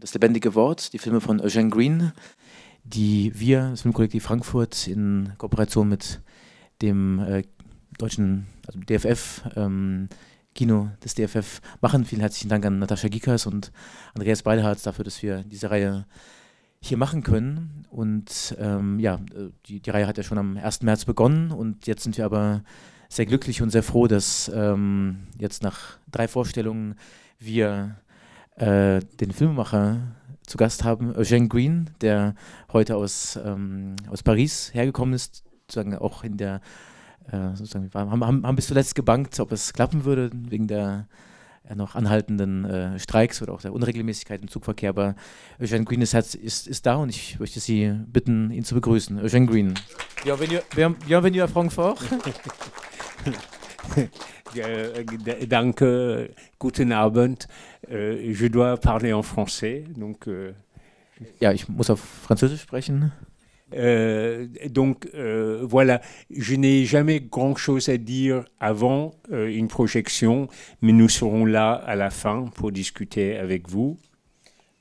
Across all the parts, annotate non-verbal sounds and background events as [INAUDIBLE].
Das lebendige Wort, die Filme von Eugene Green, die wir, das Filmkollektiv Frankfurt, in Kooperation mit dem äh, deutschen, also DFF, ähm, Kino des DFF machen. Vielen herzlichen Dank an Natascha Gikas und Andreas Beilharz dafür, dass wir diese Reihe hier machen können. Und ähm, ja, die, die Reihe hat ja schon am 1. März begonnen und jetzt sind wir aber sehr glücklich und sehr froh, dass ähm, jetzt nach drei Vorstellungen wir äh, den Filmemacher zu Gast haben, Eugene Green, der heute aus, ähm, aus Paris hergekommen ist, sozusagen auch in der, äh, sozusagen, haben, haben, haben bis zuletzt gebankt, ob es klappen würde, wegen der äh, noch anhaltenden äh, Streiks oder auch der Unregelmäßigkeit im Zugverkehr. Aber Eugene Green ist, ist, ist da und ich möchte Sie bitten, ihn zu begrüßen. Eugene Green. Bienvenue, bienvenue à Francfort. [LAUGHS] [LAUGHS] Euh, danke, guten Abend. Euh, je dois parler en français, donc. Euh, ja, ich muss auf Französisch sprechen. Euh, donc euh, voilà, je n'ai jamais grand-chose à dire avant euh, une projection, mais nous serons là à la fin pour discuter avec vous.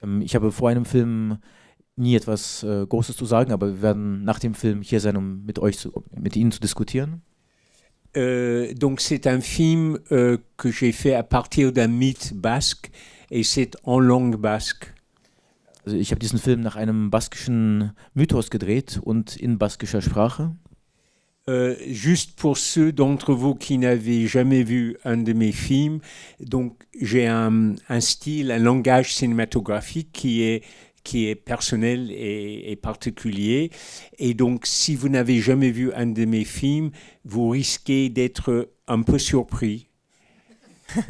Ähm, ich habe vor einem Film nie etwas äh, Großes zu sagen, aber wir werden nach dem Film hier sein, um mit euch, zu, mit Ihnen zu diskutieren. Euh, donc c'est un film euh, que j'ai fait à partir d'un mythe basque et c'est en langue basque. Also ich habe diesen Film nach einem baskischen Mythos gedreht und in baskischer Sprache. Euh, juste pour ceux d'entre vous qui n'avaient jamais vu un de mes films, donc j'ai un, un, style, un langage cinématographique qui est qui est personnel et, et, particulier. Et donc, si vous n'avez jamais vu un de mes films, vous risquez d'être un peu surpris. [LAUGHS]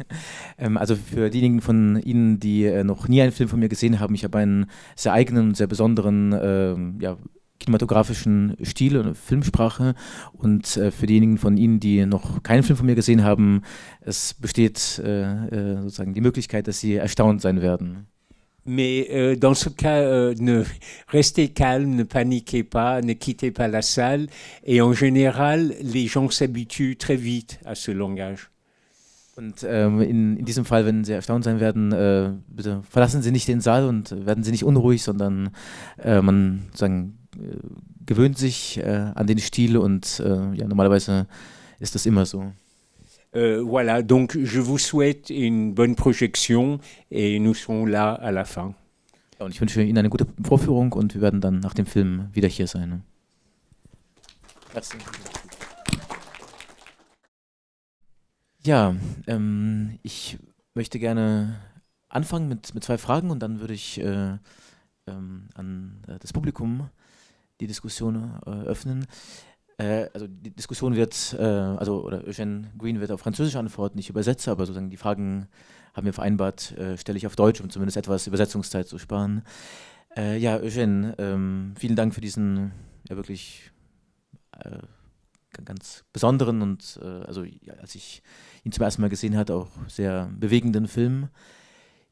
Ähm, also für diejenigen von Ihnen, die äh, noch nie einen Film von mir gesehen haben, ich habe einen sehr eigenen und sehr besonderen äh, ja, kinematografischen Stil und Filmsprache. Und äh, für diejenigen von Ihnen, die noch keinen Film von mir gesehen haben, es besteht äh, äh, sozusagen die Möglichkeit, dass Sie erstaunt sein werden. Mais euh, dans ce cas, euh, ne, restez calme, ne paniquez pas, ne quittez pas la salle. Et en général, les gens s'habituent très vite à ce langage. Und ähm, in, in, diesem Fall, wenn Sie erstaunt sein werden, äh, bitte verlassen Sie nicht den Saal und werden Sie nicht unruhig, sondern äh, man sagen, äh, gewöhnt sich äh, an den Stil und äh, ja, normalerweise ist das immer so. Euh, voilà, donc je vous souhaite une bonne projection et nous serons là à la fin. Ja, und ich wünsche Ihnen eine gute Vorführung und wir werden dann nach dem Film wieder hier sein. Merci. Ja, ähm, ich möchte gerne anfangen mit, mit zwei Fragen und dann würde ich äh, ähm, an äh, das Publikum die Diskussion äh, öffnen. Äh, also die Diskussion wird, äh, also oder Eugene Green wird auf Französisch antworten, ich übersetze, aber sozusagen die Fragen haben wir vereinbart, äh, stelle ich auf Deutsch, um zumindest etwas Übersetzungszeit zu sparen. Äh, ja, Eugene, ähm, vielen Dank für diesen ja wirklich äh, ganz besonderen und äh, also ja, als ich ihn zum ersten Mal gesehen hatte, auch sehr bewegenden Film.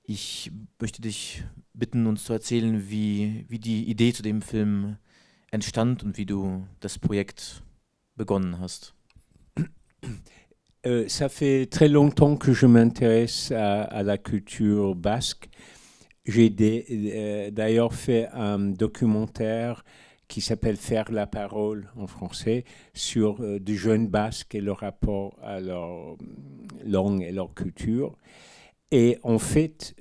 Ich möchte dich bitten, uns zu erzählen, wie, wie die Idee zu dem Film entstand und wie du das Projekt begonnen. Euh, ça fait très longtemps que je m'intéresse à, la culture basque. J'ai euh, d'ailleurs fait un documentaire qui s'appelle Faire la parole en français sur euh, des jeunes basques et leur rapport à leur langue et leur culture. Et en fait,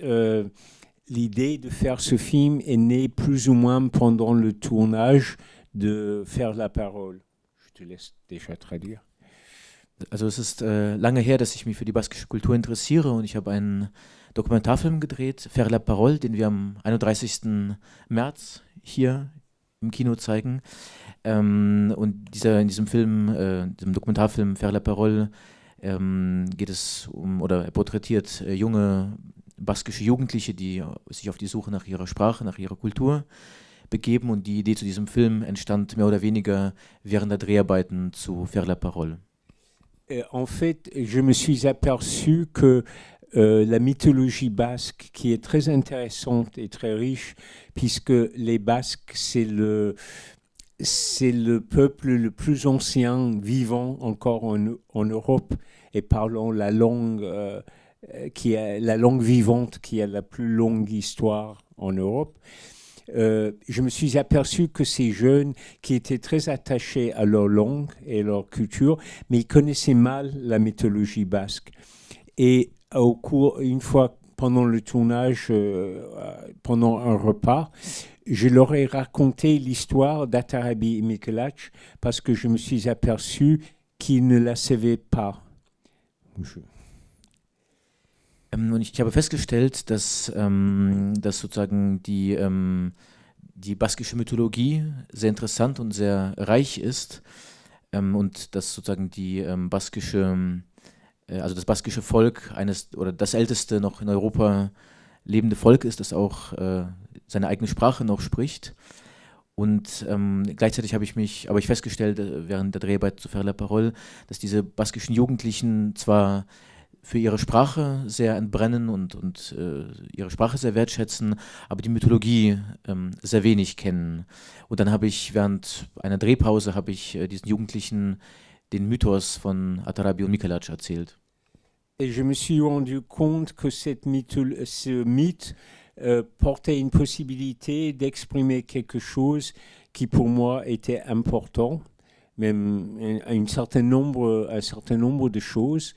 l'idée de faire ce film est née plus ou moins pendant le tournage de Faire la parole. Je te laisse déjà traduire. Also es ist äh, lange her, dass ich mich für die baskische Kultur interessiere und ich habe einen Dokumentarfilm gedreht, Faire la Parole, den wir am 31. März hier im Kino zeigen. Ähm, und dieser, in diesem Film, äh, diesem Dokumentarfilm Faire la Parole, ähm, geht es um, oder er porträtiert äh, junge baskische Jugendliche, die sich auf die Suche nach ihrer Sprache, nach ihrer Kultur begeben. Und die Idee zu diesem Film entstand mehr oder weniger während der Dreharbeiten zu Faire la Parole. En fait, je me suis aperçu que euh, la mythologie basque, qui est très intéressante et très riche, puisque les Basques, c'est le, c'est le peuple le plus ancien vivant encore en, en Europe et parlant la langue euh, qui est la langue vivante, qui a la plus longue histoire en Europe. Euh, je me suis aperçu que ces jeunes qui étaient très attachés à leur langue et leur culture, mais ils connaissaient mal la mythologie basque. Et au cours, une fois pendant le tournage, euh, pendant un repas, je leur ai raconté l'histoire d'Atarabi et parce que je me suis aperçu qu'ils ne la savaient pas. Je... Ähm, und ich, habe festgestellt, dass, ähm, dass sozusagen die, ähm, die baskische Mythologie sehr interessant und sehr reich ist und dass sozusagen die baskische, äh, also das baskische Volk eines oder das älteste noch in Europa lebende Volk ist, das auch äh, seine eigene Sprache noch spricht. Und ähm, gleichzeitig habe ich mich, aber ich festgestellt äh, während der Dreharbeit zu Faire la Parole, dass diese baskischen Jugendlichen zwar für ihre Sprache sehr entbrennen und, und äh, ihre Sprache sehr wertschätzen, aber die Mythologie ähm, sehr wenig kennen. Und dann habe ich während einer Drehpause habe ich äh, diesen Jugendlichen den Mythos von Atarabi und Mikelac erzählt. Et je me suis rendu compte que cette mytho ce mythe euh, portait une possibilité d'exprimer quelque chose qui pour moi était important, même un, un, certain nombre, un certain nombre de choses.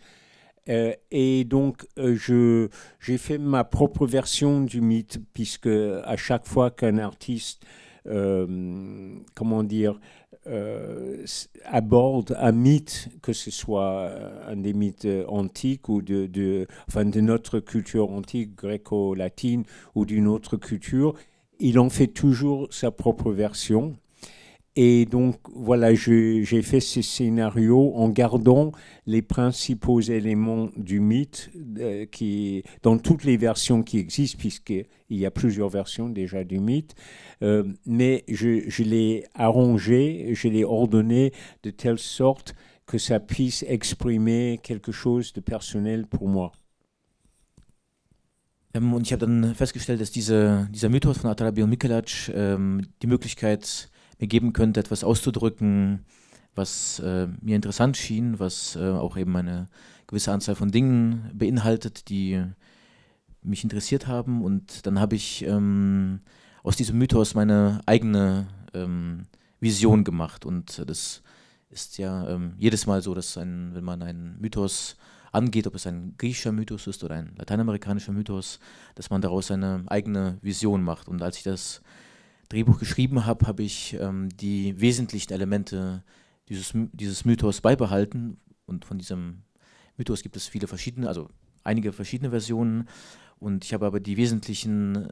Euh, et donc, euh, j'ai fait ma propre version du mythe, puisque à chaque fois qu'un artiste, euh, comment dire, aborde un mythe, que ce soit un des mythes antiques ou de, de, enfin de notre culture antique gréco-latine ou d'une autre culture, il en fait toujours sa propre version. Et donc, voilà, j'ai fait ce scénario en gardant les principaux éléments du mythe euh, qui, dans toutes les versions qui existent, puisqu'il y a plusieurs versions déjà du mythe. Euh, mais je, l'ai arrangé, je l'ai ordonné de telle sorte que ça puisse exprimer quelque chose de personnel pour moi. Ähm, und ich habe dann festgestellt, dass diese, dieser Mythos von Atalabi und Mikelac ähm, die Möglichkeit mir geben könnte, etwas auszudrücken, was äh, mir interessant schien, was äh, auch eben eine gewisse Anzahl von Dingen beinhaltet, die mich interessiert haben. Und dann habe ich ähm, aus diesem Mythos meine eigene ähm, Vision gemacht. Und das ist ja ähm, jedes Mal so, dass ein, wenn man einen Mythos angeht, ob es ein griechischer Mythos ist oder ein lateinamerikanischer Mythos, dass man daraus eine eigene Vision macht. Und als ich das Drehbuch geschrieben habe, habe ich ähm, die wesentlichen Elemente dieses, dieses Mythos beibehalten. Und von diesem Mythos gibt es viele verschiedene, also einige verschiedene Versionen. Und ich habe aber die wesentlichen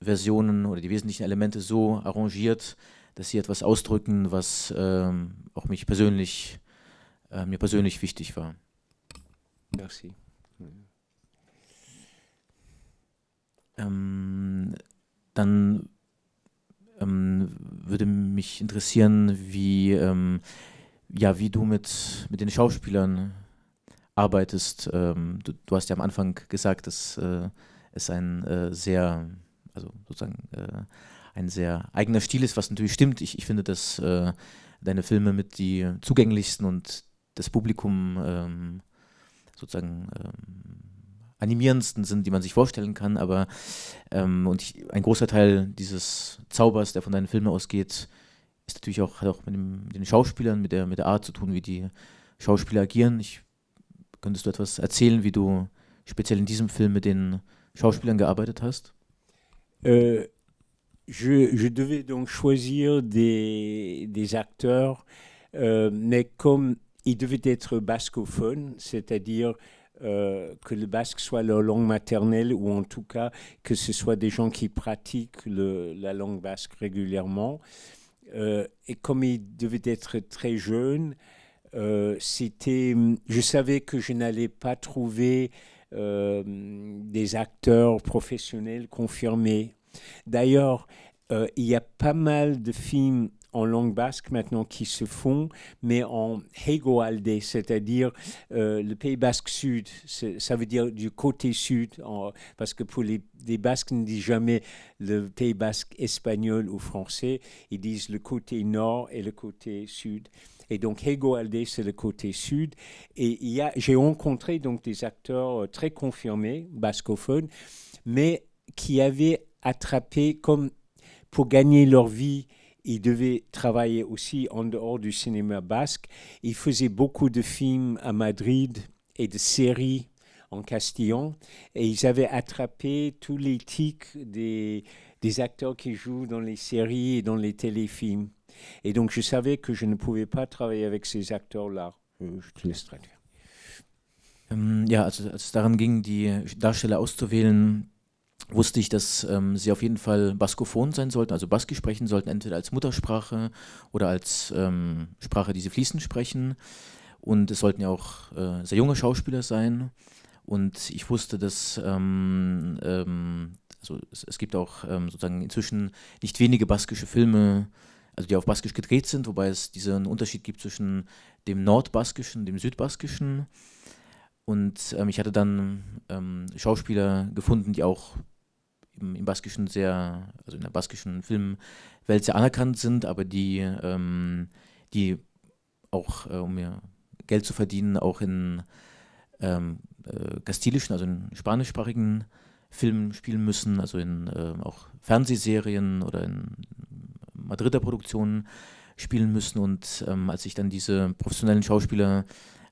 Versionen oder die wesentlichen Elemente so arrangiert, dass sie etwas ausdrücken, was ähm, auch mich persönlich, äh, mir persönlich wichtig war. Merci. Ähm, dann ähm, würde mich interessieren, wie, ähm, ja, wie du mit, mit den Schauspielern arbeitest. Ähm, du, du, hast ja am Anfang gesagt, dass äh, es ein äh, sehr, also sozusagen äh, ein sehr eigener Stil ist, was natürlich stimmt. Ich, ich finde, dass äh, deine Filme mit die zugänglichsten und das Publikum ähm, sozusagen ähm, animierendsten sind, die man sich vorstellen kann. Aber ähm, und ich, ein großer Teil dieses Zaubers, der von deinen Filmen ausgeht, ist natürlich auch, hat auch mit, dem, mit den Schauspielern, mit der, mit der Art zu tun, wie die Schauspieler agieren. Ich, könntest du etwas erzählen, wie du speziell in diesem Film mit den Schauspielern gearbeitet hast? Euh, je, je, devais donc choisir des, des acteurs, euh, mais comme ils devaient être bascophones, c'est-à-dire euh, que le basque soit leur langue maternelle ou en tout cas que ce soit des gens qui pratiquent la langue basque régulièrement. Euh, et comme ils devaient être très jeunes, euh, c'était, je savais que je n'allais pas trouver des acteurs professionnels confirmés. D'ailleurs, il y a pas mal de films en langue basque maintenant qui se font, mais en Hegoalde, c'est-à-dire euh, le Pays basque sud, ça veut dire du côté sud, parce que pour les, Basques ne disent jamais le Pays basque espagnol ou français, ils disent le côté nord et le côté sud. Et donc, Hego Alde, c'est le côté sud. Et j'ai rencontré donc des acteurs euh, très confirmés, bascophones, mais qui avaient attrapé, comme pour gagner leur vie, ils devaient travailler aussi en dehors du cinéma basque. Ils faisaient beaucoup de films à Madrid et de séries en Castillon. Et ils avaient attrapé tous les tics des, acteurs qui jouent dans les séries et dans les téléfilms. Et donc, je savais que je ne pouvais pas travailler avec ces Acteurs-là. Je te laisse traduire. Ähm, ja, als es daran ging, die Darsteller auszuwählen, wusste ich, dass ähm, sie auf jeden Fall baskophon sein sollten, also Baski sprechen sollten, entweder als Muttersprache oder als ähm, Sprache, die sie fließend sprechen. Und es sollten ja auch äh, sehr junge Schauspieler sein. Und ich wusste, dass ähm, ähm, also es, es, gibt auch ähm, sozusagen inzwischen nicht wenige baskische Filme, also die auf Baskisch gedreht sind, wobei es diesen Unterschied gibt zwischen dem Nordbaskischen und dem Südbaskischen. Und ähm, ich hatte dann ähm, Schauspieler gefunden, die auch im, im, Baskischen sehr, also in der baskischen Filmwelt sehr anerkannt sind, aber die, ähm, die auch, äh, um mir Geld zu verdienen, auch in ähm, äh, kastilischen, also in spanischsprachigen Filmen spielen müssen, also in äh, auch Fernsehserien oder in Madrider Produktionen spielen müssen. Und ähm, als ich dann diese professionellen Schauspieler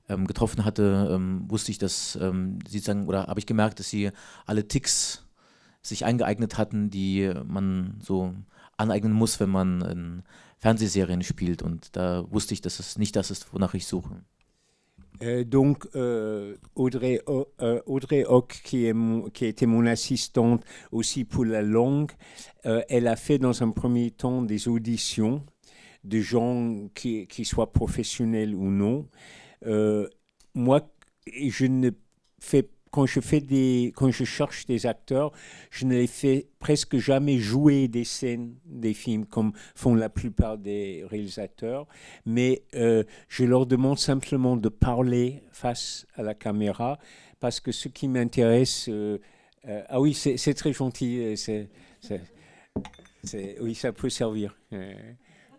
ähm, getroffen hatte, ähm, wusste ich, dass ähm, sie sagen, oder habe ich gemerkt, dass sie alle Ticks sich eingeeignet hatten, die man so aneignen muss, wenn man in Fernsehserien spielt. Und da wusste ich, dass es nicht das ist, wonach ich suche. Euh, donc, euh, Audrey, euh, Audrey Hock, qui, est qui a été mon assistante aussi pour la langue, elle a fait dans un premier temps des auditions de gens qui, qui soient professionnels ou non. moi, je ne fais quand je fais des, quand je cherche des acteurs, je ne les fais presque jamais jouer des scènes des films comme font la plupart des réalisateurs, mais euh, je leur demande simplement de parler face à la caméra parce que ce qui m'intéresse, euh, euh, ah oui, c'est très gentil, c'est, oui, ça peut servir.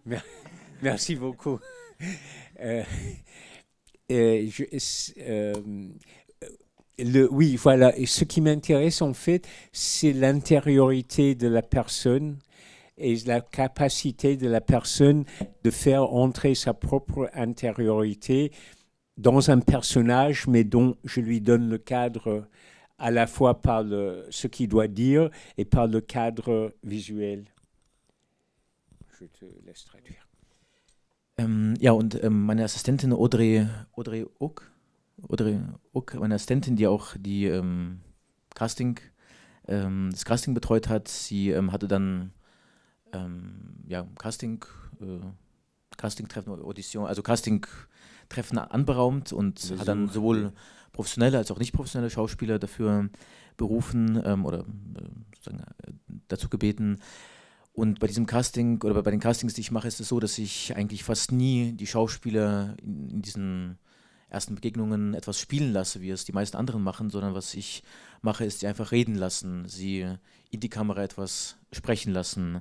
[LAUGHS] merci beaucoup. [LAUGHS] je, oui, voilà. Et ce qui m'intéresse en fait, c'est l'intériorité de la personne et la capacité de la personne de faire entrer sa propre intériorité dans un personnage, mais dont je lui donne le cadre à la fois par ce qu'il doit dire et par le cadre visuel. Je te laisse traduire. Ähm, ja, und ähm, meine Assistentin Audrey, Audrey Ock, Audrey Uck, meine Assistentin, die auch die ähm, Casting, ähm, das Casting betreut hat, sie ähm, hatte dann ähm, ja, Casting, äh, Casting-Treffen, Audition, also Casting-Treffen anberaumt und Besuch. hat dann sowohl professionelle als auch nicht professionelle Schauspieler dafür berufen ähm, oder äh, äh, dazu gebeten. Und bei diesem Casting oder bei den Castings, die ich mache, ist es so, dass ich eigentlich fast nie die Schauspieler in, in diesen ersten Begegnungen etwas spielen lasse, wie es die meisten anderen machen, sondern was ich mache, ist sie einfach reden lassen, sie in die Kamera etwas sprechen lassen.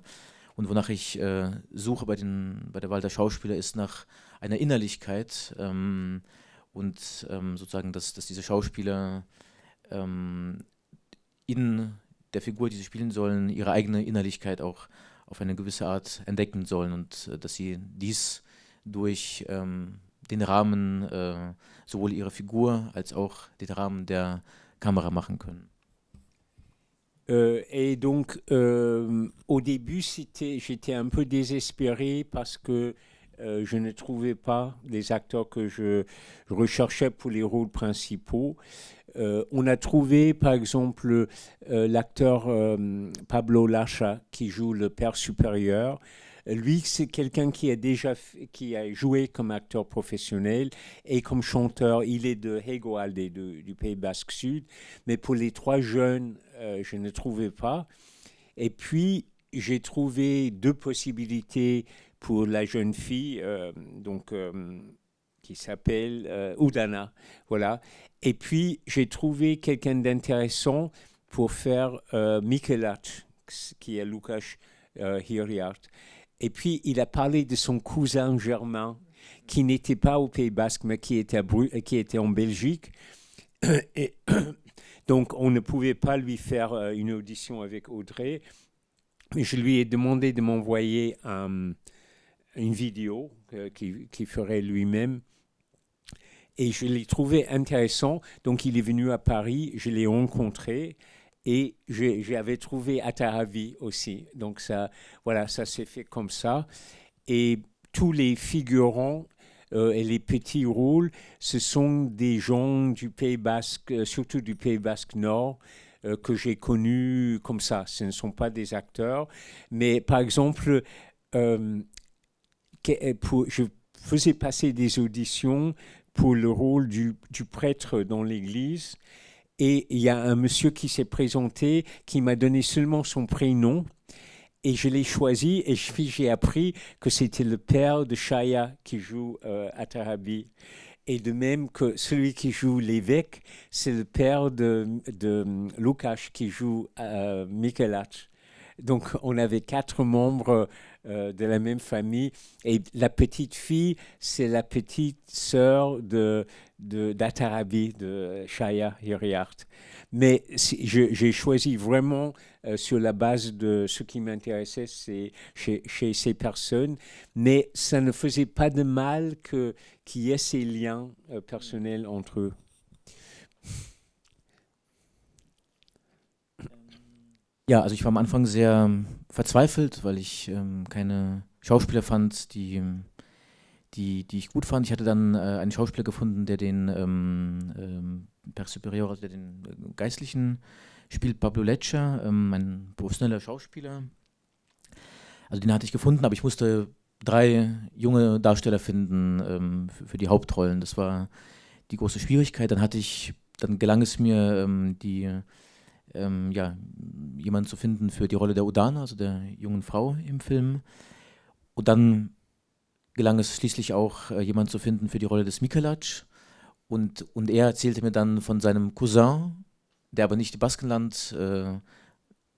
Und wonach ich äh, suche bei, den, bei der Wahl der Schauspieler ist nach einer Innerlichkeit ähm, und ähm, sozusagen, dass, dass diese Schauspieler ähm, in der Figur, die sie spielen sollen, ihre eigene Innerlichkeit auch auf eine gewisse Art entdecken sollen und äh, dass sie dies durch ähm, den Rahmen äh, sowohl ihrer Figur als Rahmen der Kamera machen können. Euh, donc, euh, au début, j'étais un peu désespéré parce que euh, je ne trouvais pas les acteurs que je, je recherchais pour les rôles principaux. Euh, on a trouvé, par exemple, l'acteur Pablo Lacha qui joue le père supérieur. Lui, c'est quelqu'un qui a déjà qui a joué comme acteur professionnel et comme chanteur. Il est de Hegoalde, du Pays Basque Sud. Mais pour les trois jeunes, euh, je ne trouvais pas. Et puis, j'ai trouvé deux possibilités pour la jeune fille, euh, donc euh, qui s'appelle Udana, voilà. Et puis j'ai trouvé quelqu'un d'intéressant pour faire euh, qui est Lukas Hiriart. Et puis, il a parlé de son cousin germain qui n'était pas au Pays Basque, mais qui était, en Belgique. Et [COUGHS] donc, on ne pouvait pas lui faire une audition avec Audrey. Mais je lui ai demandé de m'envoyer une vidéo qu'il ferait lui-même. Et je l'ai trouvé intéressant. Donc, il est venu à Paris, je l'ai rencontré. Et j'avais trouvé Ataravi aussi. Donc, ça, voilà, ça s'est fait comme ça. Et tous les figurants euh, et les petits rôles, ce sont des gens du Pays Basque, euh, surtout du Pays Basque Nord, euh, que j'ai connus comme ça. Ce ne sont pas des acteurs. Mais par exemple, je faisais passer des auditions pour le rôle du, du prêtre dans l'église. Et il y a un monsieur qui s'est présenté, qui m'a donné seulement son prénom. Et je l'ai choisi et j'ai appris que c'était le père de Shaya qui joue euh, à Tarabi. Et de même que celui qui joue l'évêque, c'est le père de, de Lukács qui joue euh, Michelach. Donc on avait quatre membres euh, de la même famille. Et la petite fille, c'est la petite sœur de, d'Atarabi, de, Shaya Hiriart. Mais j'ai choisi vraiment euh, sur la base de ce qui m'intéressait chez, chez, ces personnes, mais ça ne faisait pas de mal qu'il y ait ces liens euh, personnels entre eux. Ja, also ich war am Anfang sehr ähm, verzweifelt, weil ich ähm, keine Schauspieler fand, die, ähm, die, die ich gut fand. Ich hatte dann äh, einen Schauspieler gefunden, der den ähm, ähm, Per Superior, also der den äh, Geistlichen spielt, Pablo Lecce, ähm, ein professioneller Schauspieler. Also den hatte ich gefunden, aber ich musste drei junge Darsteller finden ähm, für, für, die Hauptrollen. Das war die große Schwierigkeit. Dann hatte ich, dann gelang es mir, die ähm, ja, jemanden zu finden für die Rolle der Udana, also der jungen Frau im Film. Und dann gelang es schließlich auch, äh, jemanden zu finden für die Rolle des Mikelac. Und, und er erzählte mir dann von seinem Cousin, der aber nicht im Baskenland äh,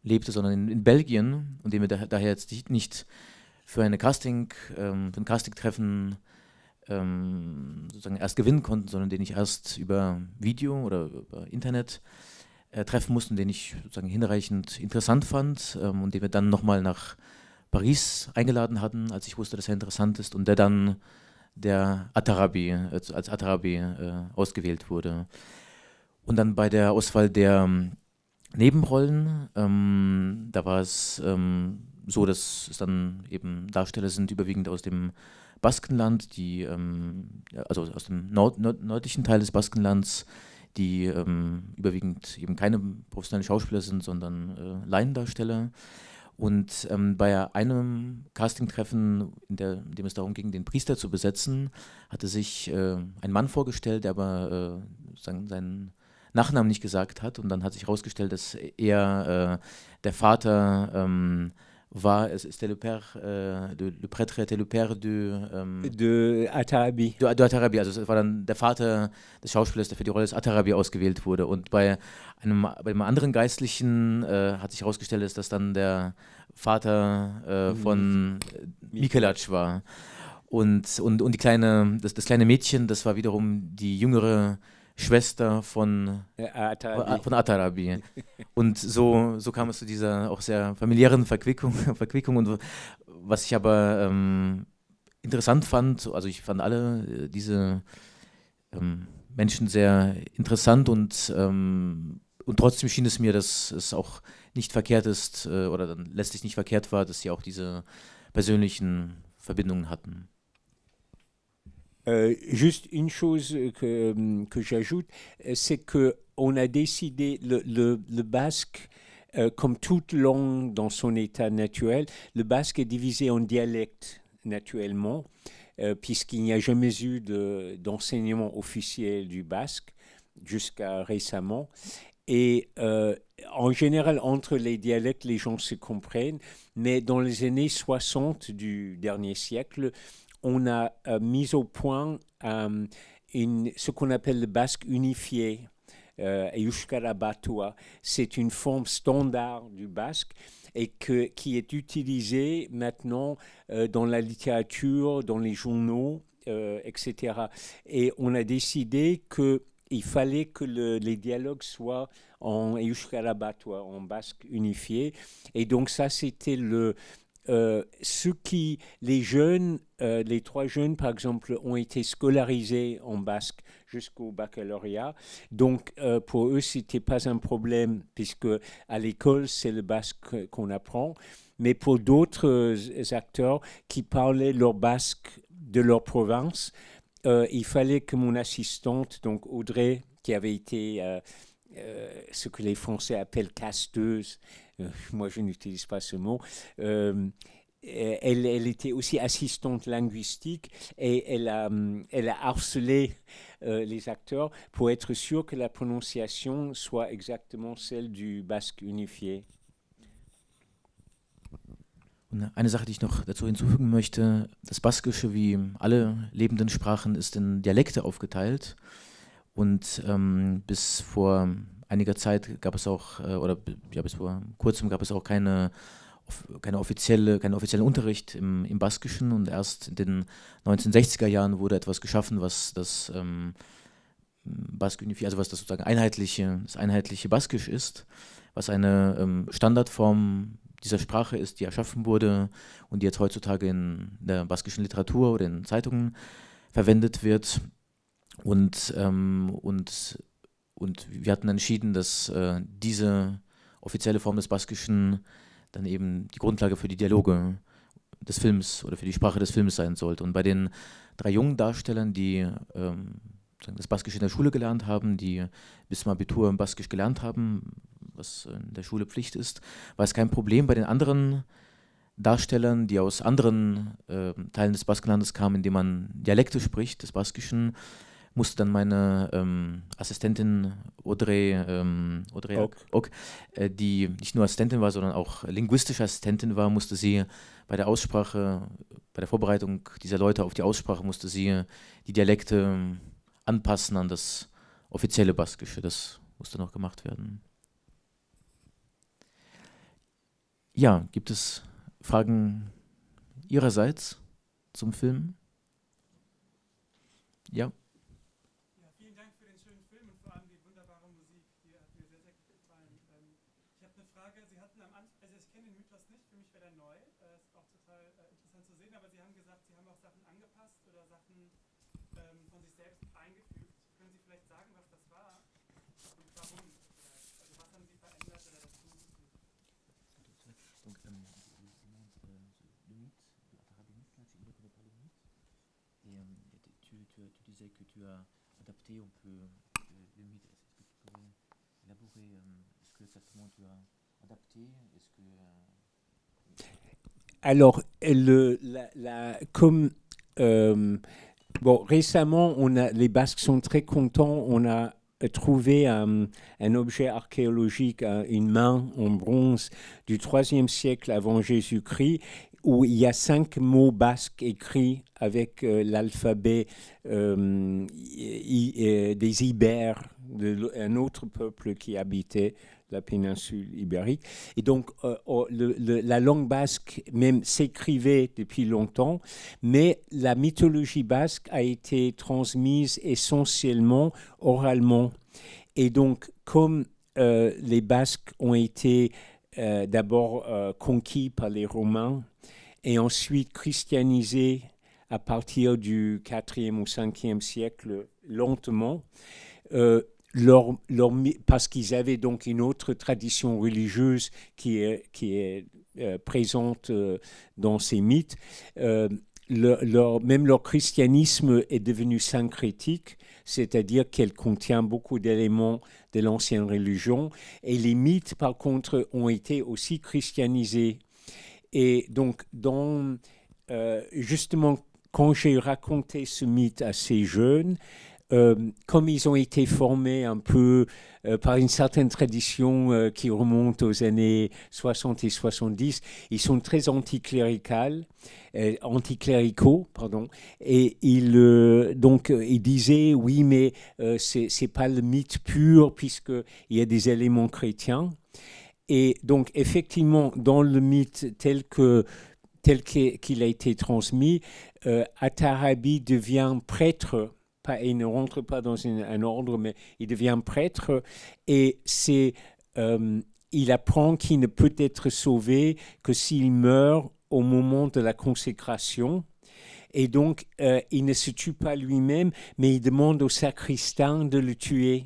lebte, sondern in, in, Belgien und den wir da, daher jetzt nicht, für, eine Casting, ähm, für ein Casting-Treffen ähm, sozusagen erst gewinnen konnten, sondern den ich erst über Video oder über Internet äh, treffen mussten, den ich sozusagen hinreichend interessant fand ähm, und den wir dann nochmal nach Paris eingeladen hatten, als ich wusste, dass er interessant ist und der dann der Atarabi, äh, als Atarabi äh, ausgewählt wurde. Und dann bei der Auswahl der ähm, Nebenrollen, ähm, da war es ähm, so, dass es dann eben Darsteller sind, überwiegend aus dem Baskenland, die, ähm, also aus dem Nord Nord nördlichen Teil des Baskenlands, die ähm, überwiegend eben keine professionellen Schauspieler sind, sondern äh, Laiendarsteller. Und ähm, bei einem Casting-Treffen, in, in, dem es darum ging, den Priester zu besetzen, hatte sich äh, ein Mann vorgestellt, der aber äh, seinen Nachnamen nicht gesagt hat. Und dann hat sich herausgestellt, dass er äh, der Vater ähm, war, c'était le père, äh, de, le prêtre était le père de, ähm, de Atarabi. De, de, Atarabi, also es war dann der Vater des Schauspielers, der für die Rolle des Atarabi ausgewählt wurde. Und bei einem, bei einem anderen Geistlichen äh, hat sich herausgestellt, dass das dann der Vater äh, von Mikelac war. Und, und, und die kleine, das, das kleine Mädchen, das war wiederum die jüngere Schwester von, Atarabi. von Atarabi. Und so, so kam es zu dieser auch sehr familiären Verquickung. [LAUGHS] Verquickung. Und was ich aber ähm, interessant fand, also ich fand alle äh, diese ähm, Menschen sehr interessant und, ähm, und trotzdem schien es mir, dass es auch nicht verkehrt ist äh, oder dann letztlich nicht verkehrt war, dass sie auch diese persönlichen Verbindungen hatten. Euh, juste une chose que, que j'ajoute, c'est que on a décidé le, basque, euh, comme toute langue dans son état naturel, le basque est divisé en dialectes naturellement, euh, puisqu'il n'y a jamais eu d'enseignement officiel du basque jusqu'à récemment. Et en général, entre les dialectes, les gens se comprennent, mais dans les années 60 du dernier siècle, on a euh, mis au point euh, ce qu'on appelle le basque unifié. Euh, c'est une forme standard du basque et qui est utilisée maintenant dans la littérature, dans les journaux etc. Et on a décidé qu'il fallait que les dialogues soient en euskarabatoire, en basque unifié. Et donc ça, c'était le, euh, ce qui, les jeunes, euh, les trois jeunes par exemple, ont été scolarisés en basque jusqu'au baccalauréat. Donc euh, pour eux, c'était pas un problème puisque à l'école c'est le basque qu'on apprend. Mais pour d'autres acteurs qui parlaient leur basque de leur province, il fallait que mon assistante, donc Audrey, qui avait été ce que les Français appellent casteuse, euh, [LAUGHS] moi je n'utilise pas ce mot, euh, elle, elle, était aussi assistante linguistique et elle a, elle a harcelé euh, les acteurs pour être sûr que la prononciation soit exactement celle du basque unifié. Eine Sache, die ich noch dazu hinzufügen möchte, das Baskische, wie alle lebenden Sprachen, ist in Dialekte aufgeteilt. Und ähm, bis vor einiger Zeit gab es auch, äh, oder ja, bis vor kurzem gab es auch keine, keine offizielle, keinen offiziellen Unterricht im, im Baskischen und erst in den 1960er Jahren wurde etwas geschaffen, was das ähm, Bask also was das sozusagen einheitliche, das einheitliche Baskisch ist, was eine ähm, Standardform dieser Sprache ist, die erschaffen wurde und die jetzt heutzutage in der baskischen Literatur oder in Zeitungen verwendet wird. Und, ähm, und und wir hatten entschieden, dass äh, diese offizielle Form des Baskischen dann eben die Grundlage für die Dialoge des Films oder für die Sprache des Films sein sollte. Und bei den drei jungen Darstellern, die ähm, das Baskisch in der Schule gelernt haben, die bis zum Abitur Baskisch gelernt haben, was in der Schule Pflicht ist, war es kein Problem. Bei den anderen Darstellern, die aus anderen äh, Teilen des Baskenlandes kamen, in denen man Dialekte spricht, des Baskischen, musste dann meine ähm, Assistentin Audrey, ähm, Audrey Ock, Ock, äh, die nicht nur Assistentin war, sondern auch linguistische Assistentin war, musste sie bei der Aussprache, bei der Vorbereitung dieser Leute auf die Aussprache, musste sie die Dialekte ähm, anpassen an das offizielle Baskische. Das musste noch gemacht werden. Ja, gibt es Fragen Ihrerseits zum Film? Ja. Alors, le, la, la, comme euh, bon, récemment, on a, les Basques sont très contents. On a trouvé un, un objet archéologique, une main en bronze du 3e siècle avant Jésus-Christ, où il y a cinq mots basques écrits avec euh, l'alphabet euh, des Ibères, de, un autre peuple qui habitait la péninsule ibérique. Et donc, euh, oh, la langue basque même s'écrivait depuis longtemps, mais la mythologie basque a été transmise essentiellement oralement. Et donc, comme les Basques ont été d'abord conquis par les Romains, et ensuite christianisé à partir du 4e ou 5e siècle lentement, euh, parce qu'ils avaient donc une autre tradition religieuse qui est, euh, présente euh, dans ces mythes. même leur christianisme est devenu syncrétique, c'est-à-dire qu'elle contient beaucoup d'éléments de l'ancienne religion, et les mythes, par contre, ont été aussi christianisés. Et donc, dans, euh, justement, quand j'ai raconté ce mythe à ces jeunes, euh, comme ils ont été formés un peu euh, par une certaine tradition qui remonte aux années 60 et 70, ils sont très anticléricaux, anticléricaux pardon, et ils, donc, ils disaient, oui, mais c'est n'est pas le mythe pur puisqu'il y a des éléments chrétiens. Et donc, effectivement, dans le mythe tel que tel qu'il a été transmis, euh, Atarabi devient prêtre. Pas, il ne rentre pas dans un ordre, mais il devient prêtre. Et c'est, euh, il apprend qu'il ne peut être sauvé que s'il meurt au moment de la consécration. Et donc, euh, il ne se tue pas lui-même, mais il demande au sacristain de le tuer.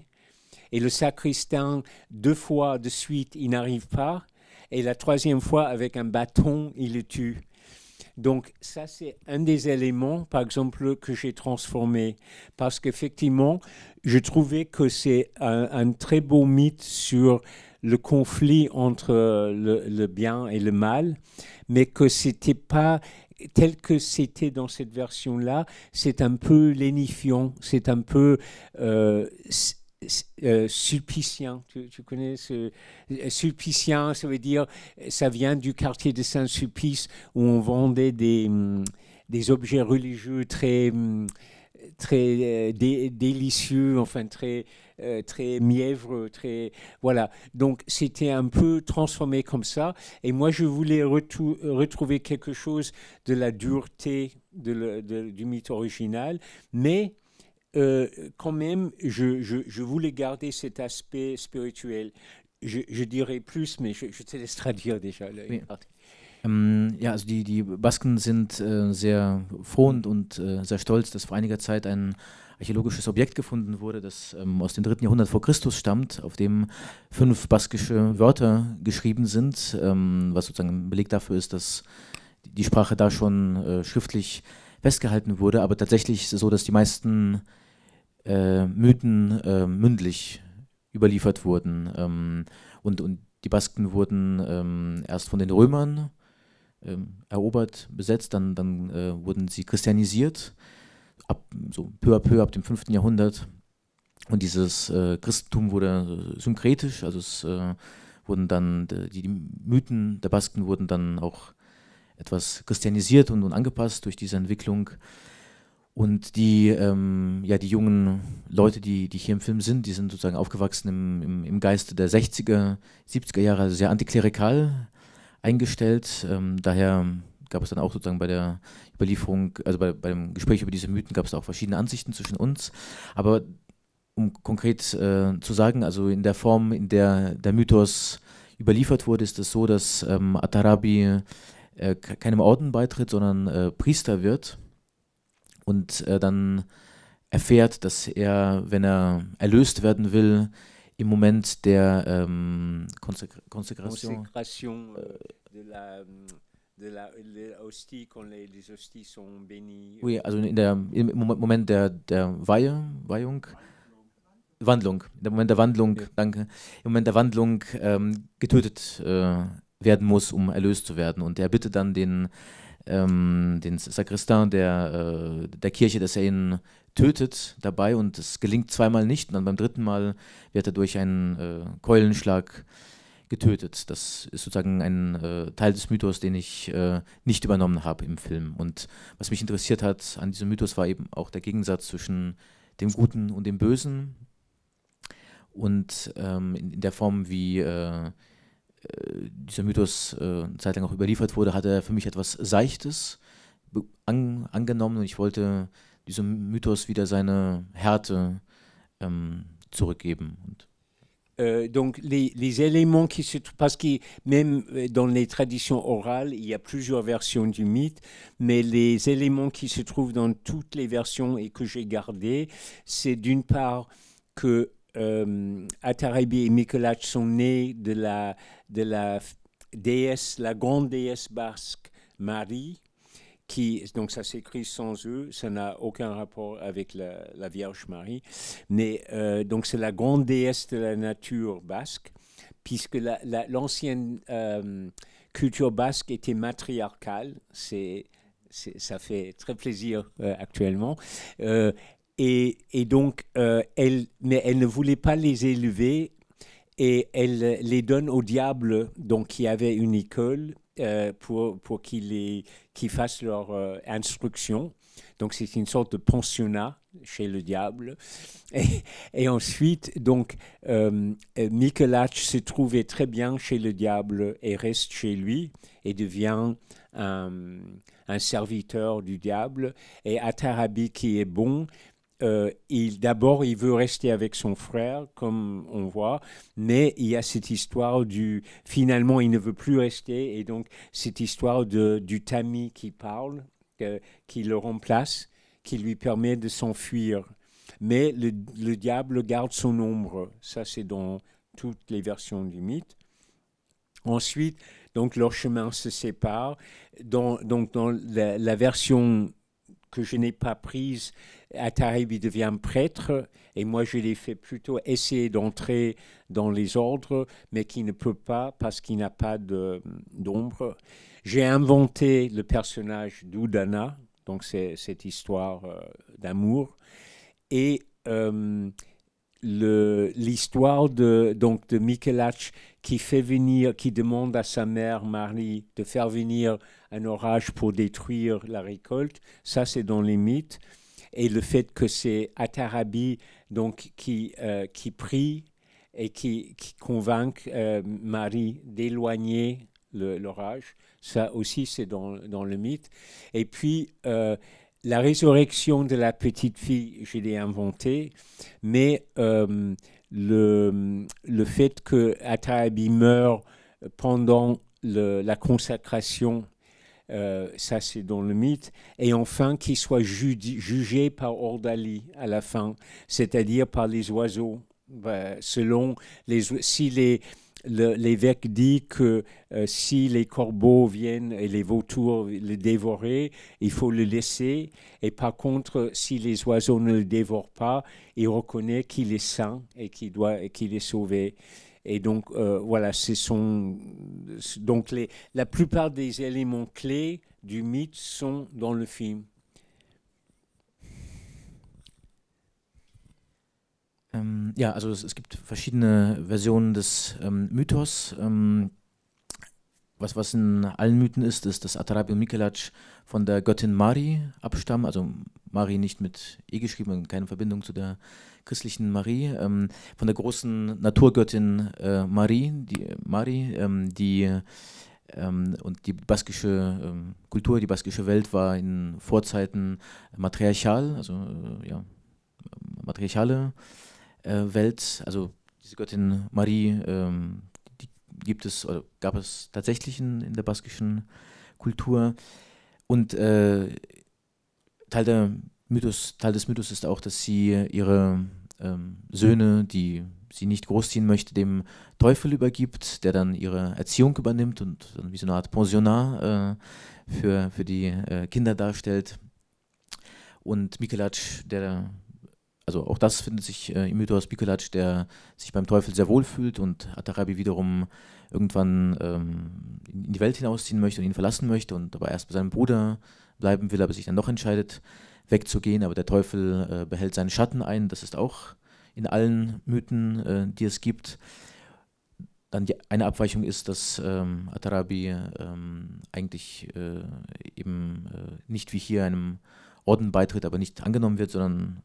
Et le sacristain, deux fois de suite, il n'arrive pas. Et la troisième fois, avec un bâton, il le tue. Donc ça, c'est un des éléments, par exemple, que j'ai transformé. Parce qu'effectivement, je trouvais que c'est un, très beau mythe sur le conflit entre le, bien et le mal, mais que c'était pas tel que c'était dans cette version-là, c'est un peu lénifiant, c'est un peu euh, euh, sulpicien. Tu, connais ce euh, sulpicien, ça veut dire, ça vient du quartier de Saint-Sulpice où on vendait des, hum, des objets religieux très, hum, très euh, dé- délicieux, enfin très, très mièvres, très voilà. Donc c'était un peu transformé comme ça. Et moi je voulais retrouver quelque chose de la dureté du mythe original, mais euh, quand même, je, je, je voulais garder cet aspect spirituel. Je, je dirais plus, mais je, te laisse traduire déjà. Oui. Ähm, ja, also die, die Basken sind äh, sehr froh und, und äh, sehr stolz, dass vor einiger Zeit ein archäologisches Objekt gefunden wurde, das ähm, aus dem dritten Jahrhundert vor Christus stammt, auf dem fünf baskische Wörter geschrieben sind, ähm, was sozusagen ein Beleg dafür ist, dass die Sprache da schon äh, schriftlich festgehalten wurde. Aber tatsächlich ist es so, dass die meisten äh, Mythen äh, mündlich überliefert wurden. Ähm, und, und die Basken wurden ähm, erst von den Römern ähm, erobert, besetzt, dann, dann äh, wurden sie christianisiert, ab, so peu à peu ab dem 5. Jahrhundert. Und dieses äh, Christentum wurde synkretisch, also es äh, wurden dann, die, die Mythen der Basken wurden dann auch etwas christianisiert und, und angepasst durch diese Entwicklung. Und die, ähm, ja, die jungen Leute, die, die hier im Film sind, die sind sozusagen aufgewachsen im, im, im Geiste der 60er, 70er Jahre, also sehr antiklerikal eingestellt. Ähm, daher gab es dann auch sozusagen bei der Überlieferung, also bei, beim Gespräch über diese Mythen gab es auch verschiedene Ansichten zwischen uns. Aber um konkret äh, zu sagen, also in der Form, in der der Mythos überliefert wurde, ist es so, dass ähm, Atarabi äh, ke- keinem Orden beitritt, sondern äh, Priester wird und äh, dann erfährt, dass er, wenn er erlöst werden will, im Moment der ähm, Konsekra Konsekration, Consécration euh, de la, de la, la hostie, quand les, les hosties sont bénies. oui, also in der, im Mo- Moment der, der Weihe, Weihung, Wandlung, der Moment der Wandlung, Ja. danke, im Moment der Wandlung ähm, getötet äh, werden muss, um erlöst zu werden. Und er bittet dann den, ähm, den Sakristan der, äh, der Kirche, dass er ihn tötet dabei und es gelingt zweimal nicht und dann beim dritten Mal wird er durch einen äh, Keulenschlag getötet. Das ist sozusagen ein äh, Teil des Mythos, den ich äh, nicht übernommen habe im Film. Und was mich interessiert hat an diesem Mythos war eben auch der Gegensatz zwischen dem Guten und dem Bösen. Und ähm, in, in der Form, wie äh, dieser Mythos äh, Zeit lang auch überliefert wurde, hat er für mich etwas Seichtes an, angenommen und ich wollte diesem Mythos wieder seine Härte ähm, zurückgeben. Und Euh, donc les, les éléments qui se trouvent, parce que même euh, dans les traditions orales, il y a plusieurs versions du mythe, mais les éléments qui se trouvent dans toutes les versions et que j'ai gardés, c'est d'une part que euh, et Michelach sont nés de la, de la déesse, la grande déesse basque Marie, qui, donc ça s'écrit sans eux, ça n'a aucun rapport avec la, Vierge Marie, mais euh, donc c'est la grande déesse de la nature basque, puisque la- la- l'ancienne euh, culture basque était matriarcale, c'est- ça fait très plaisir euh, actuellement. Et, donc, euh, elle, mais elle ne voulait pas les élever et elle les donne au diable, donc qui avait une école euh, pour, pour qu'ils qu'ils fassent leur euh, instruction. Donc c'est une sorte de pensionnat chez le diable. [LAUGHS] Et, ensuite, donc, euh, Michelach se trouvait très bien chez le diable et reste chez lui et devient un, serviteur du diable, et Atarabi qui est bon, euh, d'abord, il veut rester avec son frère, comme on voit, mais il y a cette histoire du finalement, il ne veut plus rester, et donc cette histoire de, du tamis qui parle, qui le remplace, qui lui permet de s'enfuir. Mais le, le, diable garde son ombre. Ça, c'est dans toutes les versions du mythe. Ensuite, donc leurs chemins se séparent. Dans, donc dans la, version que je n'ai pas prise, Ataribi devient prêtre et moi je l'ai fait plutôt essayer d'entrer dans les ordres, mais qui ne peut pas parce qu'il n'a pas d'ombre. J'ai inventé le personnage d'Udana, donc c'est cette histoire euh, d'amour, et euh, l'histoire de, donc de Michelach qui fait venir, qui demande à sa mère Marie de faire venir un orage pour détruire la récolte, ça c'est dans les mythes. Et le fait que c'est Atarabi donc, qui, euh, qui prie et qui, qui convainc euh, Marie d'éloigner l'orage, ça aussi c'est dans, dans, le mythe. Et puis euh, la résurrection de la petite fille, je l'ai inventée, mais le, le fait que Atarabi meurt pendant la consacration, euh, ça c'est dans le mythe, et enfin qu'il soit jugé par Ordali à la fin, c'est-à-dire par les oiseaux. Ben, selon les, si les, l'évêque dit que euh, si les corbeaux viennent et les vautours le dévorer, il faut le laisser. Et par contre, si les oiseaux ne le dévorent pas, il reconnaît qu'il est saint et qu'il doit qu'il est sauvé. Et donc euh, voilà, c'est son donc les, la plupart des éléments clés du mythe sont dans le film. Ähm, ja, also es, es, gibt verschiedene Versionen des ähm, Mythos. Ähm, was, was in allen Mythen ist, ist, dass Atarabi und Mikelac von der Göttin Mari abstammen. Also Mari nicht mit E geschrieben, keine Verbindung zu der christlichen Marie. Ähm, von der großen Naturgöttin äh, Marie, die, Mari, ähm, die ähm, und die baskische Kultur, die baskische Welt war in Vorzeiten matriarchal, also äh, ja, matriarchale Welt, also diese Göttin Marie, ähm, die gibt es, oder gab es tatsächlich in, in der baskischen Kultur. Und äh, Teil, der Mythos, Teil des Mythos ist auch, dass sie ihre ähm, Söhne, die sie nicht großziehen möchte, dem Teufel übergibt, der dann ihre Erziehung übernimmt und dann wie so eine Art Pensionat äh, für, für die äh, Kinder darstellt. Und Mikelac, der also auch das findet sich äh, im Mythos Bikolac, der sich beim Teufel sehr wohl fühlt und Atarabi wiederum irgendwann ähm, in die Welt hinausziehen möchte und ihn verlassen möchte und aber erst bei seinem Bruder bleiben will, aber sich dann doch entscheidet, wegzugehen. Aber der Teufel äh, behält seinen Schatten ein. Das ist auch in allen Mythen, äh, die es gibt. Dann die, eine Abweichung ist, dass ähm, Atarabi ähm, eigentlich äh, eben äh, nicht wie hier einem Orden beitritt, aber nicht angenommen wird, sondern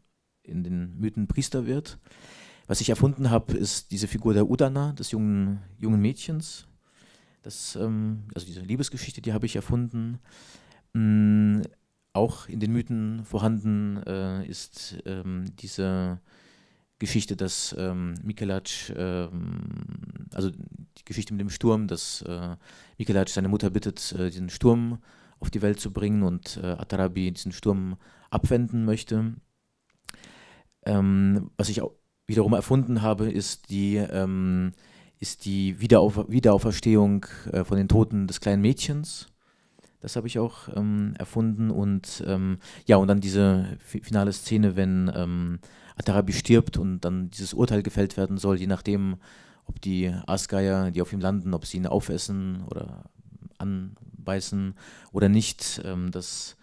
in den Mythen Priester wird. Was ich erfunden habe, ist diese Figur der Udana, des jungen, jungen Mädchens. Das, ähm, also diese Liebesgeschichte, die habe ich erfunden. Ähm, auch in den Mythen vorhanden äh, ist ähm, diese Geschichte, dass ähm, Mikelac, ähm, also die Geschichte mit dem Sturm, dass äh, Mikelac seine Mutter bittet, äh, diesen Sturm auf die Welt zu bringen und äh, Atarabi diesen Sturm abwenden möchte. Ähm, was ich auch wiederum erfunden habe, ist die, ähm, ist die Wiederauf Wiederauferstehung äh, von den Toten des kleinen Mädchens. Das habe ich auch ähm, erfunden und ähm, ja, und dann diese finale Szene, wenn ähm, Atarabi stirbt und dann dieses Urteil gefällt werden soll, je nachdem, ob die Aasgeier, die auf ihm landen, ob sie ihn aufessen oder anbeißen oder nicht. Ähm, das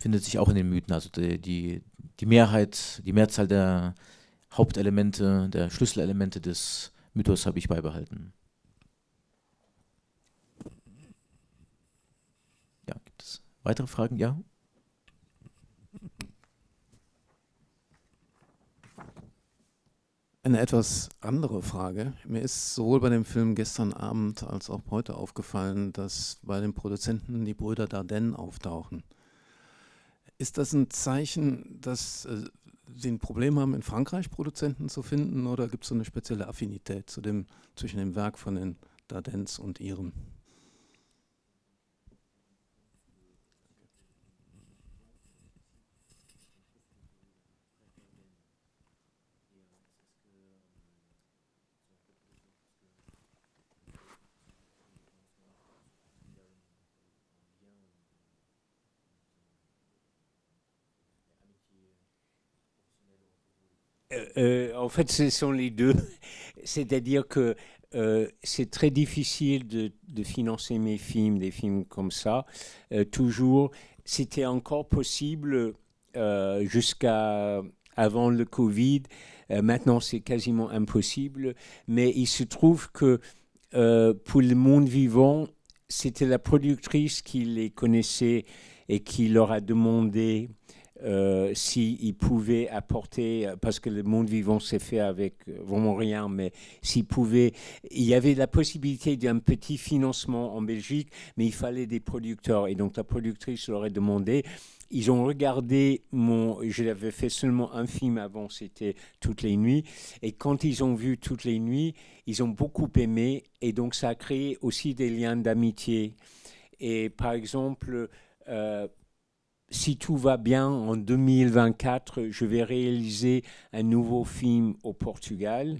findet sich auch in den Mythen. Also die, die, die Mehrheit, die Mehrzahl der Hauptelemente, der Schlüsselelemente des Mythos habe ich beibehalten. Ja, gibt es weitere Fragen? Ja? Eine etwas andere Frage. Mir ist sowohl bei dem Film gestern Abend als auch heute aufgefallen, dass bei den Produzenten die Brüder Dardenne auftauchen. Ist das ein Zeichen, dass äh, Sie ein Problem haben, in Frankreich Produzenten zu finden oder gibt es so eine spezielle Affinität zu dem, zwischen dem Werk von den Dardennes und Ihrem? Euh, euh, en fait, ce sont les deux. [LAUGHS] C'est-à-dire que euh, c'est très difficile de, financer mes films, des films comme ça. Toujours, c'était encore possible jusqu'à avant le Covid. Maintenant, c'est quasiment impossible. Mais il se trouve que pour le monde vivant, c'était la productrice qui les connaissait et qui leur a demandé euh, s'ils pouvaient apporter, parce que le monde vivant s'est fait avec euh, vraiment rien, mais s'ils pouvaient, il y avait la possibilité d'un petit financement en Belgique, mais il fallait des producteurs. Et donc la productrice leur a demandé. Ils ont regardé mon. Je l'avais fait seulement un film avant, c'était Toutes les nuits. Et quand ils ont vu Toutes les nuits, ils ont beaucoup aimé. Et donc ça a créé aussi des liens d'amitié. Et par exemple, euh, si tout va bien, en 2024, je vais réaliser un nouveau film au Portugal.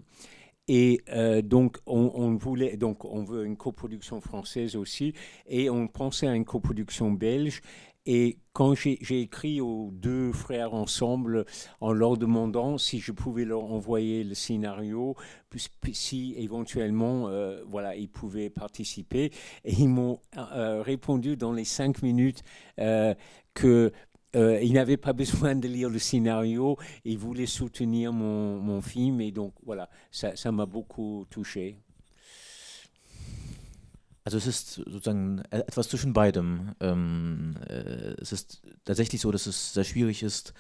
Et euh, donc, on, voulait, donc, on veut une coproduction française aussi, et on pensait à une coproduction belge. Et quand j'ai écrit aux deux frères ensemble en leur demandant si je pouvais leur envoyer le scénario, si éventuellement euh, voilà, ils pouvaient participer, ils m'ont euh, répondu dans les cinq minutes qu'ils euh, n'avaient pas [LAUGHS] besoin de lire le scénario, ils voulaient soutenir mon, mon film. Et donc voilà, ça m'a beaucoup touché. Also es ist sozusagen etwas zwischen beidem. Ähm, äh, es ist tatsächlich so, dass es sehr schwierig ist,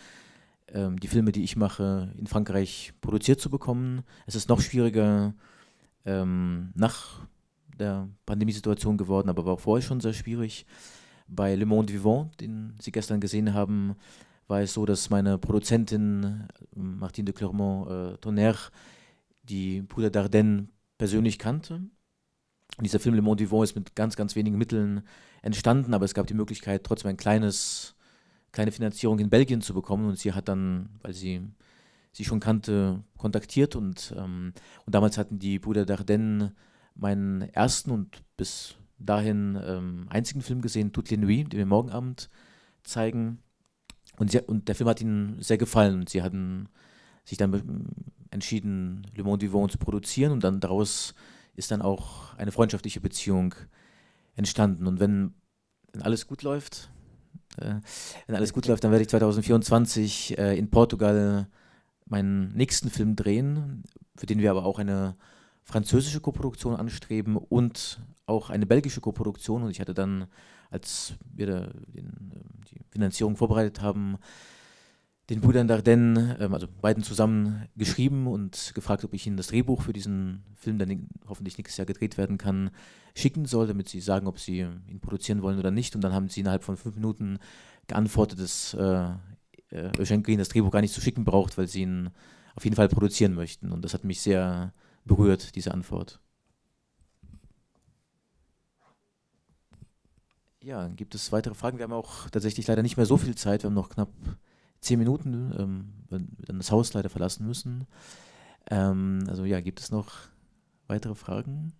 ähm, die Filme, die ich mache, in Frankreich produziert zu bekommen. Es ist noch schwieriger ähm, nach der Pandemiesituation geworden, aber war auch vorher schon sehr schwierig. Bei Le Monde Vivant, den Sie gestern gesehen haben, war es so, dass meine Produzentin Martine de Clermont-Tonnerre äh, die Brüder Dardenne persönlich kannte. Und dieser Film Le Monde Vivant ist mit ganz, ganz wenigen Mitteln entstanden, aber es gab die Möglichkeit, trotzdem ein kleines, kleine Finanzierung in Belgien zu bekommen. Und sie hat dann, weil sie sie schon kannte, kontaktiert. Und, ähm, und damals hatten die Brüder Dardenne meinen ersten und bis dahin ähm, einzigen Film gesehen, Toute les Nuits, den wir morgen Abend zeigen. Und, sie, und der Film hat ihnen sehr gefallen. Sie hatten sich dann entschieden, Le Monde Vivant zu produzieren und dann daraus ist dann auch eine freundschaftliche Beziehung entstanden. Und wenn, wenn alles gut läuft, äh, wenn alles gut läuft, dann werde ich 2024 äh, in Portugal meinen nächsten Film drehen, für den wir aber auch eine französische Koproduktion anstreben und auch eine belgische Koproduktion. Und ich hatte dann, als wir den, die Finanzierung vorbereitet haben, den Brüdern Dardenne, ähm, also beiden zusammen geschrieben und gefragt, ob ich ihnen das Drehbuch für diesen Film, der hoffentlich nächstes Jahr gedreht werden kann, schicken soll, damit sie sagen, ob sie ihn produzieren wollen oder nicht. Und dann haben sie innerhalb von fünf Minuten geantwortet, dass äh, äh Green das Drehbuch gar nicht zu schicken braucht, weil sie ihn auf jeden Fall produzieren möchten. Und das hat mich sehr berührt, diese Antwort. Ja, gibt es weitere Fragen? Wir haben auch tatsächlich leider nicht mehr so viel Zeit. Wir haben noch knapp zehn Minuten, ähm, dann das Haus leider verlassen müssen. Ähm, also ja, gibt es noch weitere Fragen?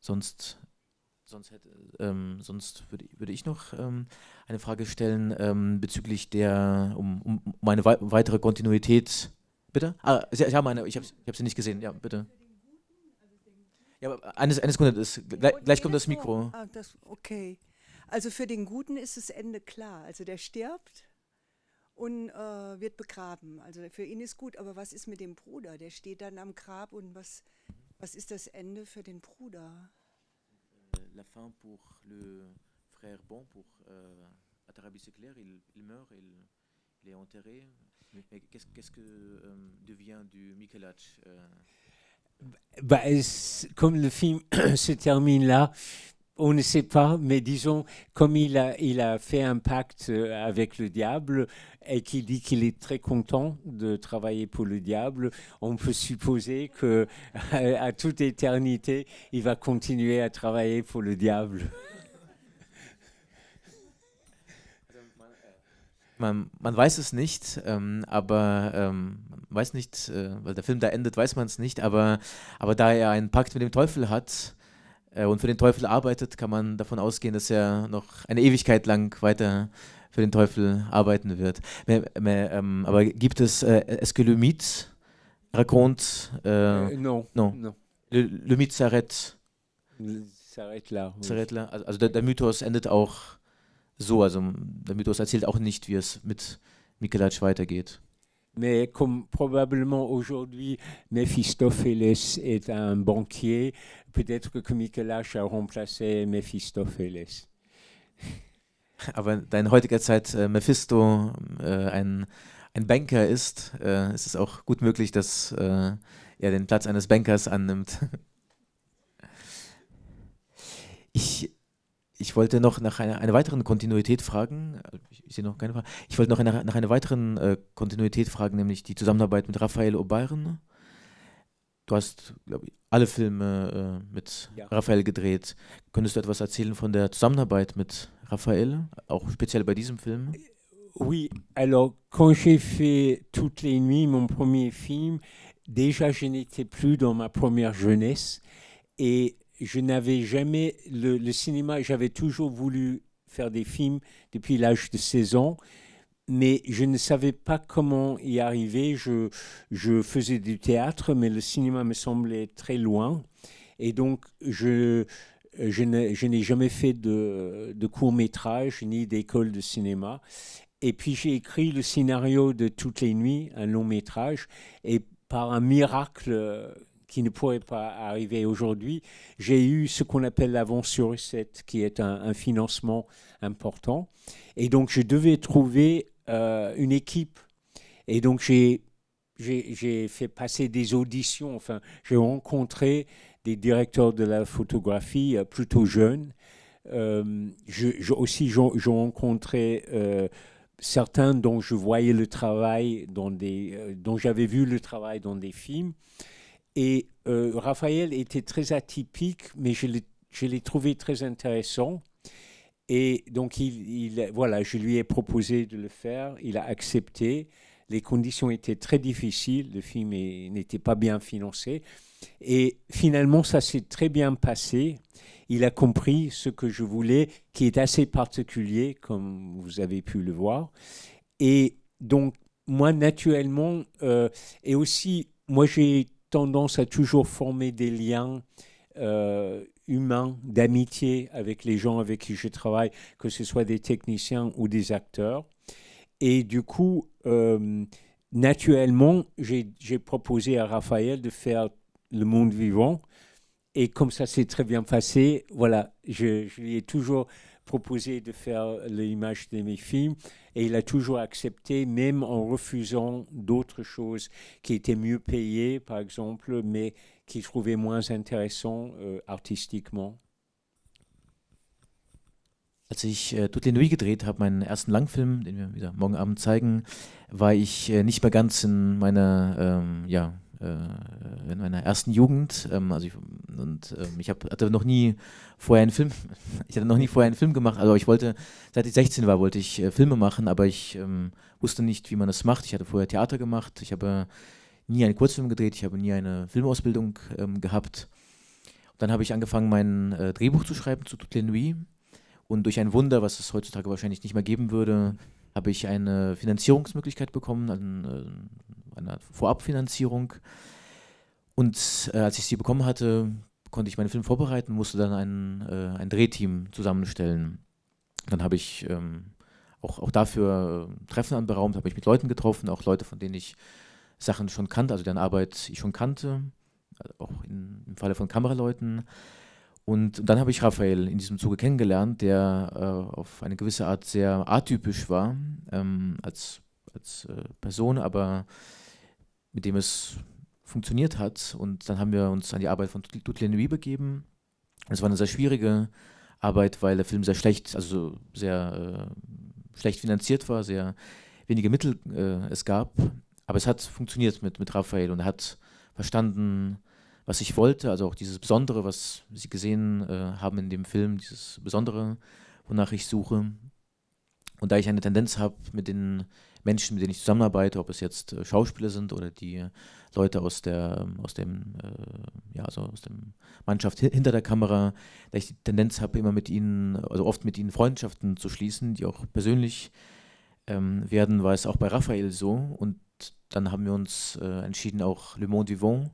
Sonst, sonst, hätte, ähm, sonst würde, würde ich noch ähm, eine Frage stellen ähm, bezüglich der, um, um, um eine wei weitere Kontinuität Bitte? Ah, Sie, ich habe ich habe hab sie nicht gesehen. Ja, bitte. Ja, aber eine, eine Sekunde, das, gleich, gleich kommt das Mikro. Ah, das, okay. Also für den Guten ist das Ende klar. Also der stirbt und äh, wird begraben. Also für ihn ist gut, aber was ist mit dem Bruder? Der steht dann am Grab und was, was ist das Ende für den Bruder? La fin pour le frère Bon, pour euh, Atarabi Seclair, il, il meurt, il, Léon Terré. Qu'est-ce que euh, devient du Michelach euh? bah, Comme le film [COUGHS] se termine là, on ne sait pas, mais disons, comme il a, fait un pacte euh, avec le diable et qu'il dit qu'il est très content de travailler pour le diable, on peut supposer que à toute éternité, il va continuer à travailler pour le diable. Man, man, weiß es nicht, ähm, aber ähm, weiß nicht, äh, weil der Film da endet, weiß man es nicht, aber, aber da er einen Pakt mit dem Teufel hat und für den Teufel arbeitet, kann man davon ausgehen, dass er noch eine Ewigkeit lang weiter für den Teufel arbeiten wird. Ähm, aber gibt es, äh, est-ce que le mythe raconte euh, Non. Non. non. Le, le mythe s'arrête. S'arrête là. S'arrête là. Also, also der, der Mythos endet auch so. Also der Mythos erzählt auch nicht, wie es mit Michelangelo weitergeht. Mais comme probablement aujourd'hui Mephistopheles est un banquier, peut-être que Michelangelo a remplacé Mephistopheles. [LAUGHS] Aber da heutiger Zeit äh, Mephisto äh, ein, ein Banker ist, äh, ist es auch gut möglich, dass äh, er den Platz eines Bankers annimmt. [LAUGHS] Ich ich wollte noch nach einer, einer weiteren Kontinuität fragen. Ich, ich, sehe noch keine Frage. Ich wollte noch eine, nach einer weiteren äh, Kontinuität fragen, nämlich die Zusammenarbeit mit Raphael O'Byron. Du hast, glaube ich, alle Filme äh, mit ja. Raphael gedreht. Könntest du etwas erzählen von der Zusammenarbeit mit Raphael, auch speziell bei diesem Film? Oui, alors quand j'ai fait Toutes les nuits, mon premier film, déjà je n'étais plus dans ma première jeunesse et je n'avais jamais le, cinéma, j'avais toujours voulu faire des films depuis l'âge de 16 ans, mais je ne savais pas comment y arriver. Je, faisais du théâtre, mais le cinéma me semblait très loin. Et donc, je, je n'ai jamais fait de, de court métrage ni d'école de cinéma. Et puis j'ai écrit le scénario de Toutes les nuits, un long métrage, et par un miracle qui ne pourrait pas arriver aujourd'hui, j'ai eu ce qu'on appelle l'avance sur recette, qui est un, financement important. Et donc, je devais trouver euh, une équipe. Et donc, j'ai fait passer des auditions, enfin, j'ai rencontré des directeurs de la photographie euh, plutôt jeunes. Euh, je, aussi, j'ai rencontré certains dont je voyais le travail, dont j'avais vu le travail dans des films. Et euh, Raphaël était très atypique, mais je l'ai trouvé très intéressant. Et donc, il, voilà, je lui ai proposé de le faire. Il a accepté. Les conditions étaient très difficiles. Le film n'était pas bien financé. Et finalement, ça s'est très bien passé. Il a compris ce que je voulais, qui est assez particulier, comme vous avez pu le voir. Et donc, moi, naturellement, euh, et aussi, moi, j'ai tendance à toujours former des liens euh, humains, d'amitié avec les gens avec qui je travaille, que ce soit des techniciens ou des acteurs. Et du coup, euh, naturellement, j'ai proposé à Raphaël de faire le monde vivant. Et comme ça s'est très bien passé, voilà, je, je lui ai toujours proposé de faire l'image de mes films et il a toujours accepté, même en refusant d'autres choses qui étaient mieux payées, par exemple, mais qu'il trouvait moins intéressant euh, artistiquement. Als ich äh, Toute les Nuits gedreht habe, meinen ersten Langfilm, den wir wieder morgen Abend zeigen, war ich äh, nicht mehr ganz in meiner ähm, ja, äh, in meiner ersten Jugend. Ähm, also ich, und ähm, ich hab, hatte noch nie vorher einen Film, [LAUGHS] ich hatte noch nie vorher einen Film gemacht. Also ich wollte, seit ich 16 war, wollte ich äh, Filme machen, aber ich ähm, wusste nicht, wie man das macht. Ich hatte vorher Theater gemacht. Ich habe nie einen Kurzfilm gedreht. Ich habe nie eine Filmausbildung ähm, gehabt. Und dann habe ich angefangen, mein äh, Drehbuch zu schreiben zu Toute les Nuits. Und durch ein Wunder, was es heutzutage wahrscheinlich nicht mehr geben würde, habe ich eine Finanzierungsmöglichkeit bekommen, eine, eine Vorabfinanzierung. Und äh, als ich sie bekommen hatte, konnte ich meinen Film vorbereiten, musste dann ein, äh, ein Drehteam zusammenstellen. Dann habe ich ähm, auch, auch dafür äh, Treffen anberaumt, habe ich mit Leuten getroffen, auch Leute, von denen ich Sachen schon kannte, also deren Arbeit ich schon kannte, also auch in, im Falle von Kameraleuten. Und dann habe ich Raphael in diesem Zuge kennengelernt, der äh, auf eine gewisse Art sehr atypisch war, ähm, als als äh, Person, aber mit dem es funktioniert hat. Und dann haben wir uns an die Arbeit von Dutlin begeben. Es war eine sehr schwierige Arbeit, weil der Film sehr schlecht, also sehr äh, schlecht finanziert war, sehr wenige Mittel äh, es gab. Aber es hat funktioniert mit, mit Raphael und er hat verstanden, was ich wollte, also auch dieses Besondere, was Sie gesehen äh, haben in dem Film, dieses Besondere, wonach ich suche. Und da ich eine Tendenz habe, mit den Menschen, mit denen ich zusammenarbeite, ob es jetzt äh, Schauspieler sind oder die Leute aus der, aus dem, äh, ja, also aus dem Mannschaft hinter der Kamera, da ich die Tendenz habe, immer mit ihnen, also oft mit ihnen Freundschaften zu schließen, die auch persönlich ähm, werden, war es auch bei Raphael so. Und dann haben wir uns äh, entschieden, auch Le Monde Vivant,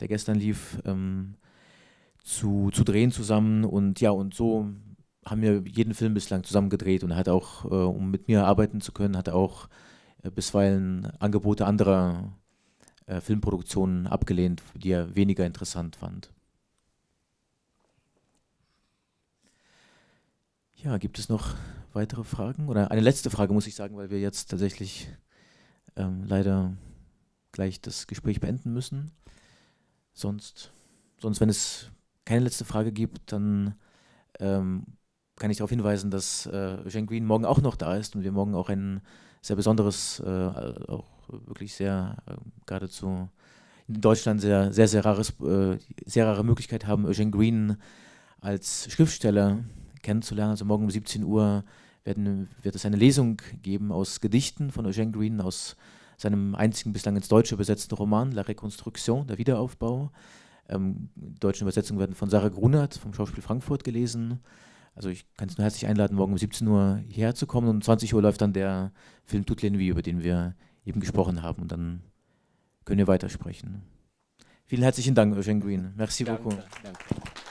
der gestern lief, ähm, zu, zu drehen zusammen. Und ja, und so haben wir jeden Film bislang zusammen gedreht und er hat auch, äh, um mit mir arbeiten zu können, hat auch äh, bisweilen Angebote anderer äh, Filmproduktionen abgelehnt, die er weniger interessant fand. Ja, gibt es noch weitere Fragen? Oder eine letzte Frage muss ich sagen, weil wir jetzt tatsächlich ähm, leider gleich das Gespräch beenden müssen. Sonst, sonst, wenn es keine letzte Frage gibt, dann ähm, kann ich darauf hinweisen, dass äh, Eugene Green morgen auch noch da ist und wir morgen auch ein sehr besonderes, äh, auch wirklich sehr äh, geradezu in Deutschland sehr, sehr, sehr rares, äh, sehr rare Möglichkeit haben, Eugene Green als Schriftsteller kennenzulernen. Also morgen um 17 Uhr werden, wird es eine Lesung geben aus Gedichten von Eugene Green, aus seinem einzigen bislang ins Deutsche übersetzten Roman La Reconstruction, der Wiederaufbau. Ähm, deutsche Übersetzungen werden von Sarah Grunert vom Schauspiel Frankfurt gelesen. Also ich kann es nur herzlich einladen, morgen um 17 Uhr hierher zu kommen. Und um 20 Uhr läuft dann der Film Toute la Nuit, über den wir eben gesprochen haben. Und dann können wir weitersprechen. Vielen herzlichen Dank, Eugene Green. Merci danke, beaucoup. Danke.